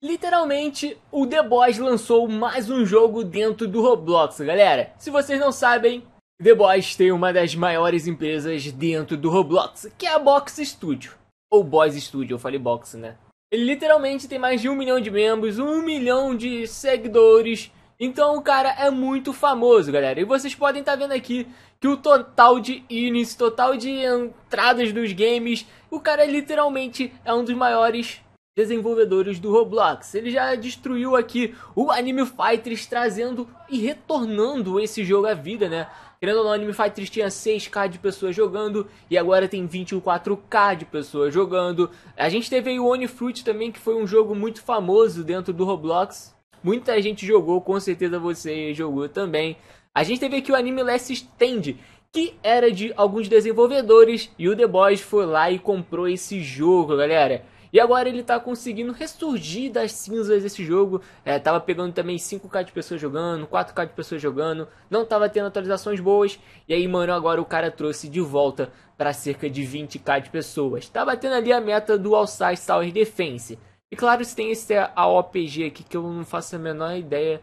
Literalmente, o The Boys lançou mais um jogo dentro do Roblox, galera. Se vocês não sabem, The Boys tem uma das maiores empresas dentro do Roblox, que é a Box Studio. Ou Boys Studio, eu falei Box, né? Ele literalmente tem mais de um milhão de membros, um milhão de seguidores. Então o cara é muito famoso, galera. E vocês podem estar tá vendo aqui que o total de ins, total de entradas dos games, o cara literalmente é um dos maiores desenvolvedores do Roblox. Ele já destruiu aqui o Anime Fighters, trazendo e retornando esse jogo à vida, né? Querendo ou não, Anime Fighters tinha 6k de pessoas jogando e agora tem 24k de pessoas jogando. A gente teve aí o Oni Fruit também, que foi um jogo muito famoso dentro do Roblox. Muita gente jogou, com certeza você jogou também. A gente teve aqui o Anime Last Stand, que era de alguns desenvolvedores e o The Boys foi lá e comprou esse jogo, galera. E agora ele tá conseguindo ressurgir das cinzas desse jogo. É, tava pegando também 5k de pessoas jogando, 4k de pessoas jogando. Não tava tendo atualizações boas. E aí, mano, agora o cara trouxe de volta para cerca de 20k de pessoas. Tá batendo ali a meta do All-Star Tower Defense. E claro, se tem esse AOPG aqui que eu não faço a menor ideia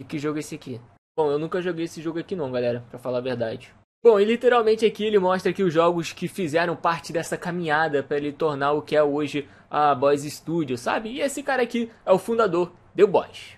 de que jogo é esse aqui. Bom, eu nunca joguei esse jogo aqui não, galera, pra falar a verdade. Bom, e literalmente aqui ele mostra aqui os jogos que fizeram parte dessa caminhada para ele tornar o que é hoje a Boys Studio, sabe? E esse cara aqui é o fundador do Boys.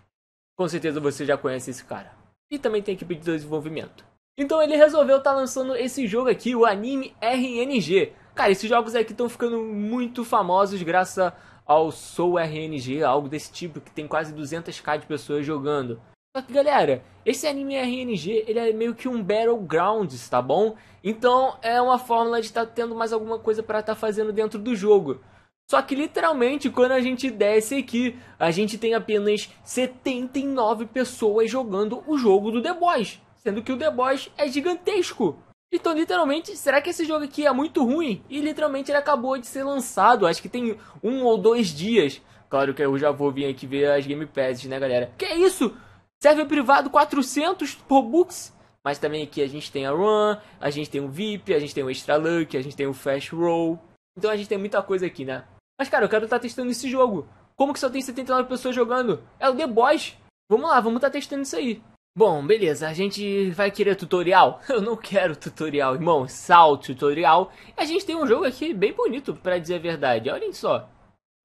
Com certeza você já conhece esse cara. E também tem equipe de desenvolvimento. Então ele resolveu estar tá lançando esse jogo aqui, o Anime RNG. Cara, esses jogos aqui estão ficando muito famosos graças ao Soul RNG, algo desse tipo, que tem quase 200k de pessoas jogando. Só que galera, esse anime RNG, ele é meio que um Battlegrounds, tá bom? Então é uma fórmula de estar tá tendo mais alguma coisa para estar tá fazendo dentro do jogo. Só que literalmente quando a gente desce aqui, a gente tem apenas 79 pessoas jogando o jogo do The Boys. Sendo que o The Boys é gigantesco. Então, literalmente, será que esse jogo aqui é muito ruim? E literalmente ele acabou de ser lançado, acho que tem um ou dois dias. Claro que eu já vou vir aqui ver as Game Passes, né, galera? Que é isso? Server privado 400 Robux. Mas também aqui a gente tem a Run, a gente tem o VIP, a gente tem o Extra Luck, a gente tem o Fast Roll. Então a gente tem muita coisa aqui, né? Mas cara, eu quero estar tá testando esse jogo. Como que só tem 79 pessoas jogando? É o The Boys. Vamos lá, vamos estar tá testando isso aí. Bom, beleza, a gente vai querer tutorial? Eu não quero tutorial, irmão, sal tutorial. A gente tem um jogo aqui bem bonito, para dizer a verdade. Olhem só,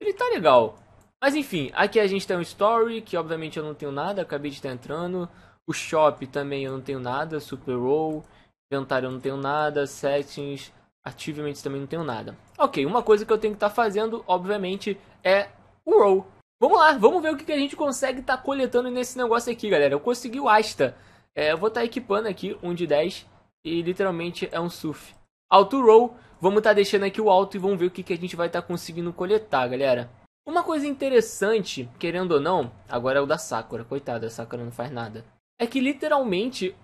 ele tá legal. Mas enfim, aqui a gente tem um story, que obviamente eu não tenho nada, acabei de estar entrando. O shop também eu não tenho nada, super roll. Inventário eu não tenho nada, settings, ativamente também não tenho nada. Ok, uma coisa que eu tenho que estar tá fazendo, obviamente, é o roll. Vamos lá, vamos ver o que, que a gente consegue estar tá coletando nesse negócio aqui, galera. Eu consegui o Asta. É, eu vou estar tá equipando aqui um de 10 e literalmente é um surf. Auto roll, vamos estar deixando aqui o alto e vamos ver o que, que a gente vai estar conseguindo coletar, galera. Uma coisa interessante, querendo ou não, agora é o da Sakura, coitada, a Sakura não faz nada. É que literalmente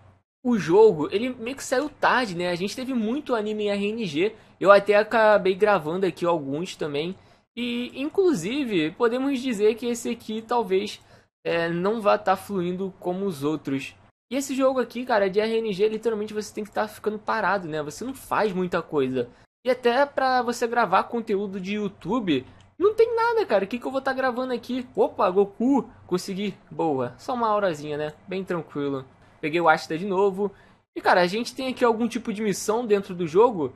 o jogo, ele meio que saiu tarde, né? A gente teve muito anime em RNG. Eu até acabei gravando aqui alguns também. E inclusive podemos dizer que esse aqui talvez é, não vá estar tá fluindo como os outros. E esse jogo aqui, cara, de RNG, literalmente você tem que estar tá ficando parado, né? Você não faz muita coisa. E até para você gravar conteúdo de YouTube, não tem nada, cara. O que, que eu vou estar tá gravando aqui? Opa, Goku. Consegui. Boa. Só uma horazinha, né? Bem tranquilo. Peguei o Asta de novo. E, cara, a gente tem aqui algum tipo de missão dentro do jogo.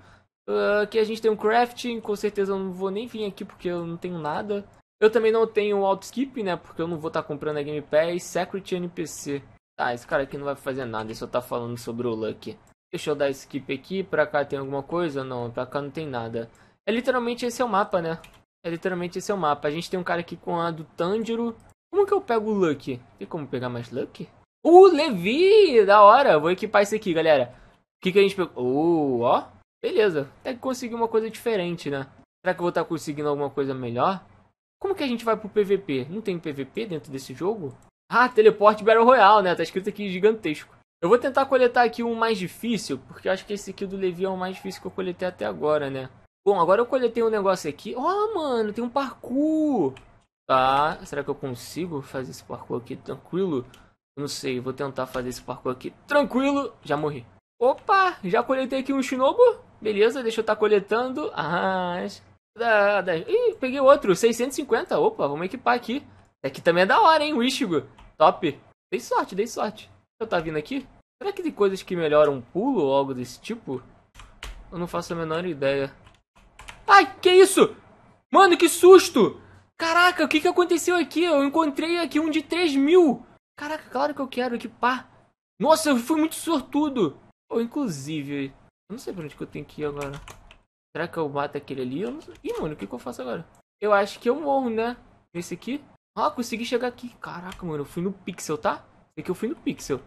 Uh, que a gente tem um crafting. Com certeza eu não vou nem vir aqui porque eu não tenho nada. Eu também não tenho auto skip, né? Porque eu não vou estar tá comprando a Game Pass. Secret NPC. Tá, esse cara aqui não vai fazer nada. Ele só tá falando sobre o Lucky. Deixa eu dar skip aqui. Pra cá tem alguma coisa? Não, pra cá não tem nada. É literalmente esse é o mapa, né? É literalmente esse é o mapa. A gente tem um cara aqui com a do Tanjiro. Como que eu pego o Lucky? Tem como pegar mais Lucky? Uh, Levi! Da hora! Vou equipar isso aqui, galera. O que, que a gente pegou? Uh, ó. Beleza. Até que consegui uma coisa diferente, né? Será que eu vou estar conseguindo alguma coisa melhor? Como que a gente vai pro PVP? Não tem PVP dentro desse jogo? Ah, teleporte Battle Royale, né? Tá escrito aqui gigantesco. Eu vou tentar coletar aqui um mais difícil, porque eu acho que esse aqui do Levi é o mais difícil que eu coletei até agora, né? Bom, agora eu coletei um negócio aqui. Ó, oh, mano, tem um parkour. Tá, será que eu consigo fazer esse parkour aqui tranquilo? não sei, vou tentar fazer esse parkour aqui tranquilo. Já morri. Opa, já coletei aqui um Shinobu. Beleza, deixa eu estar tá coletando. Ah, da, da... Ih, peguei outro, 650. Opa, vamos equipar aqui. Aqui também é da hora, hein, Wishigo. Top. Dei sorte, dei sorte. Eu tá vindo aqui? Será que tem coisas que melhoram o pulo ou algo desse tipo? Eu não faço a menor ideia. Ai, que isso? Mano, que susto! Caraca, o que que aconteceu aqui? Eu encontrei aqui um de 3 mil. Caraca, claro que eu quero equipar. Nossa, eu fui muito sortudo. Ou oh, inclusive, eu não sei pra onde que eu tenho que ir agora. Será que eu mato aquele ali? Eu não sei. Ih, mano, o que que eu faço agora? Eu acho que eu morro, né? Esse aqui. Ah, consegui chegar aqui. Caraca, mano, eu fui no pixel, tá? Esse aqui eu fui no pixel.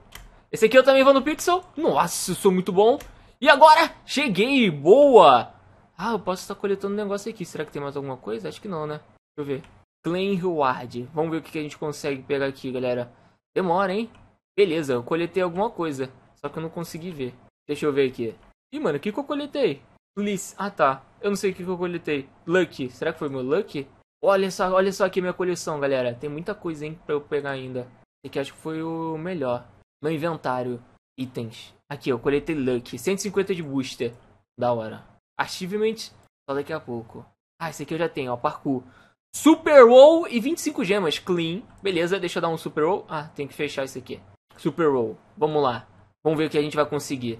Esse aqui eu também vou no pixel. Nossa, eu sou muito bom. E agora, cheguei. Boa. Ah, eu posso estar coletando um negócio aqui. Será que tem mais alguma coisa? Acho que não, né? Deixa eu ver. Claim Reward. Vamos ver o que a gente consegue pegar aqui, galera. Demora, hein? Beleza, eu coletei alguma coisa. Só que eu não consegui ver. Deixa eu ver aqui. Ih, mano, o que, que eu coletei? Please. Ah, tá. Eu não sei o que, que eu coletei. Lucky. Será que foi meu Lucky? Olha só, olha só aqui minha coleção, galera. Tem muita coisa, hein, pra eu pegar ainda. Esse aqui acho que foi o melhor. Meu inventário. Itens. Aqui, eu coletei Lucky. 150 de booster. Da hora. Achievement. Só daqui a pouco. Ah, esse aqui eu já tenho, ó. Parkour. Super Roll e 25 gemas. Clean. Beleza, deixa eu dar um Super Roll. Ah, tem que fechar isso aqui. Super Roll. Vamos lá. Vamos ver o que a gente vai conseguir.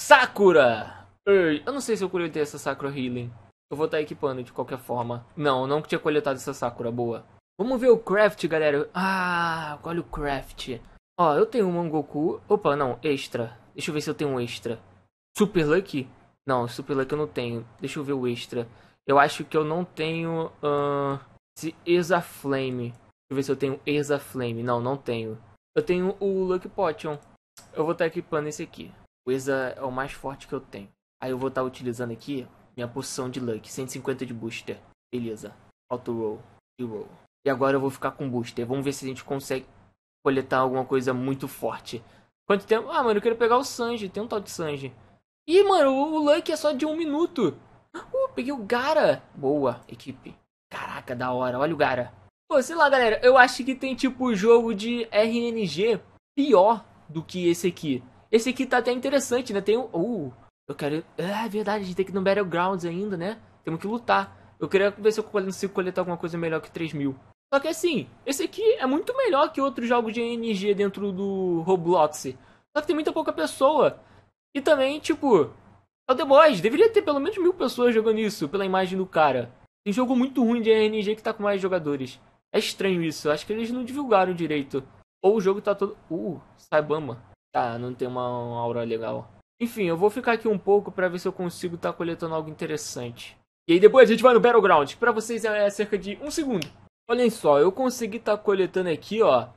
Sakura! Eu não sei se eu coletei essa Sakura Healing. Eu vou estar tá equipando de qualquer forma. Não, não tinha coletado essa Sakura boa. Vamos ver o craft, galera. Ah, olha o craft. Ó, eu tenho um Mangoku. Opa, não, extra. Deixa eu ver se eu tenho um extra. Super Lucky? Não, Super Lucky eu não tenho. Deixa eu ver o extra. Eu acho que eu não tenho... Uh... Esse Exa Flame. Deixa eu ver se eu tenho Exa Flame. Não, não tenho. Eu tenho o Lucky Potion. Eu vou estar equipando esse aqui. O Exa é o mais forte que eu tenho. Aí eu vou estar utilizando aqui minha poção de Luck. 150 de booster. Beleza. Auto roll. E roll. E agora eu vou ficar com booster. Vamos ver se a gente consegue coletar alguma coisa muito forte. Quanto tempo? Ah, mano, eu quero pegar o Sanji. Tem um tal de Sanji. Ih, mano, o Luck é só de um minuto. Uh, peguei o Gara. Boa, equipe. Caraca, da hora. Olha o Gara. Pô, sei lá, galera. Eu acho que tem, tipo, jogo de RNG pior do que esse aqui. Esse aqui tá até interessante, né? Tem um... Uh, eu quero... É verdade, a gente tem que ir no Battlegrounds ainda, né? Temos que lutar. Eu queria ver se eu consigo coletar alguma coisa melhor que 3 mil. Só que assim, esse aqui é muito melhor que outros jogos de RNG dentro do Roblox. Só que tem muita pouca pessoa. E também, tipo... É o The Boys. Deveria ter pelo menos mil pessoas jogando isso, pela imagem do cara. Tem jogo muito ruim de RNG que tá com mais jogadores. É estranho isso. Acho que eles não divulgaram direito. Ou o jogo tá todo. Uh, Saibama. Tá, não tem uma aura legal. Enfim, eu vou ficar aqui um pouco para ver se eu consigo tá coletando algo interessante. E aí depois a gente vai no Battleground. Para vocês é cerca de um segundo. Olhem só, eu consegui tá coletando aqui, ó.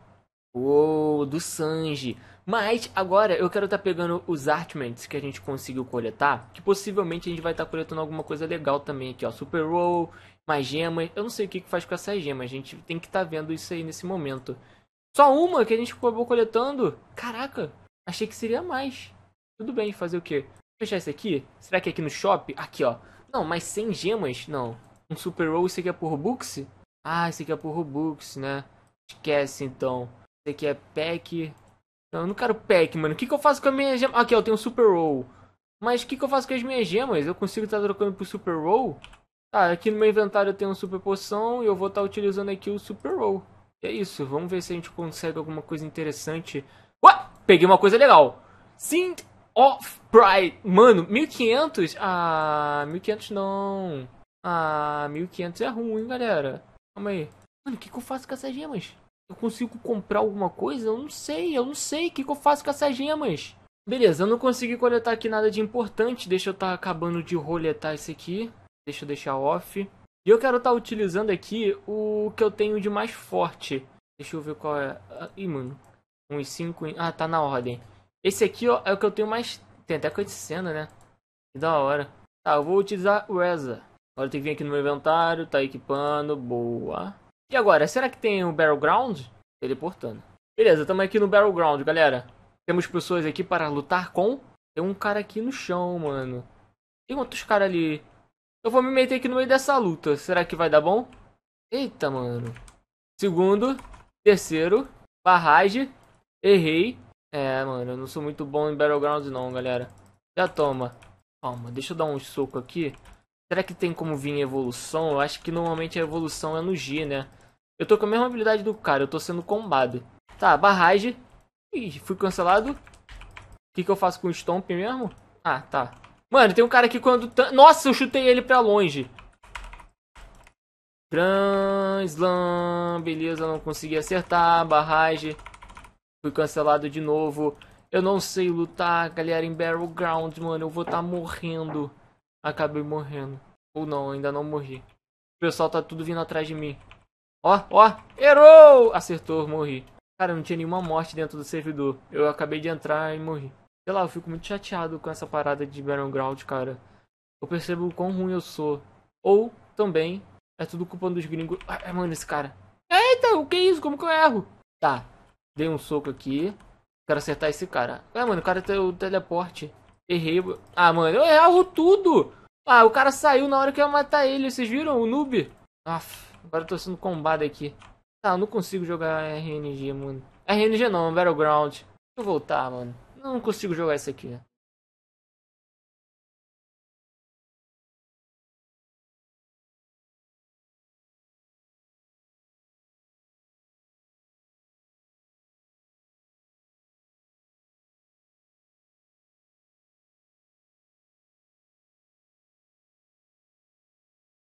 O do Sanji. Mas agora eu quero estar tá pegando os artments que a gente conseguiu coletar. Que possivelmente a gente vai estar tá coletando alguma coisa legal também aqui, ó. Super Roll, mais gemas. Eu não sei o que, que faz com essas gemas. A gente tem que estar tá vendo isso aí nesse momento. Só uma que a gente acabou coletando. Caraca, achei que seria mais. Tudo bem, fazer o quê? Fechar esse aqui? Será que é aqui no shop? Aqui, ó. Não, mas sem gemas? Não. Um Super Roll, esse aqui é por Robux? Ah, esse aqui é por Robux, né? Esquece, então. Esse aqui é pack. Não, eu não quero pack, mano. O que, que eu faço com a minha gema? Aqui, ó, tem um Super Roll. Mas o que, que eu faço com as minhas gemas? Eu consigo estar tá trocando por Super Roll? Tá, aqui no meu inventário eu tenho Super Poção e eu vou estar tá utilizando aqui o Super Roll. E é isso, vamos ver se a gente consegue alguma coisa interessante. Ué, peguei uma coisa legal. Synth of Pride. Mano, 1500? Ah, 1500 não. Ah, 1500 é ruim, galera. Calma aí. Mano, o que, que eu faço com essas gemas? Eu consigo comprar alguma coisa? Eu não sei, eu não sei. O que, que eu faço com essas gemas? Beleza, eu não consegui coletar aqui nada de importante. Deixa eu estar tá acabando de roletar isso aqui. Deixa eu deixar off. E eu quero estar tá utilizando aqui o que eu tenho de mais forte. Deixa eu ver qual é. Ah, ih, mano. Uns 5. Ah, tá na ordem. Esse aqui ó, é o que eu tenho mais. Tem até cena, né? Que da hora. Tá, eu vou utilizar o Reza. Agora tem que vir aqui no meu inventário. Tá equipando. Boa. E agora, será que tem o Battleground? Teleportando. Beleza, estamos aqui no Battleground, galera. Temos pessoas aqui para lutar com. Tem um cara aqui no chão, mano. Tem outros caras ali. Eu vou me meter aqui no meio dessa luta. Será que vai dar bom? Eita, mano. Segundo. Terceiro. Barragem. Errei. É, mano, eu não sou muito bom em Battlegrounds não, galera. Já toma. Calma, deixa eu dar um soco aqui. Será que tem como vir evolução? Eu acho que normalmente a evolução é no G, né? Eu tô com a mesma habilidade do cara, eu tô sendo combado. Tá, barragem. Ih, fui cancelado. O que, que eu faço com o Stomp mesmo? Ah, tá. Mano, tem um cara aqui quando... Nossa, eu chutei ele pra longe. Grand Slam. Beleza, não consegui acertar. Barragem. Fui cancelado de novo. Eu não sei lutar, galera, em Battleground, mano. Eu vou estar tá morrendo. Acabei morrendo. Ou não, ainda não morri. O pessoal tá tudo vindo atrás de mim. Ó, ó. Errou! Acertou, morri. Cara, não tinha nenhuma morte dentro do servidor. Eu acabei de entrar e morri. Sei lá, eu fico muito chateado com essa parada de Battleground, cara. Eu percebo o quão ruim eu sou. Ou, também, é tudo culpa dos gringos. Ai, mano, esse cara. Eita, o que é isso? Como que eu erro? Tá, dei um soco aqui. Quero acertar esse cara. Ah, mano, o cara tem o teleporte. Errei. Ah, mano, eu erro tudo. Ah, o cara saiu na hora que eu ia matar ele. Vocês viram? O noob. Aff. Agora eu tô sendo combado aqui. Tá, eu não consigo jogar RNG, mano. RNG não, Battleground. Deixa eu voltar, mano. Eu não consigo jogar isso aqui.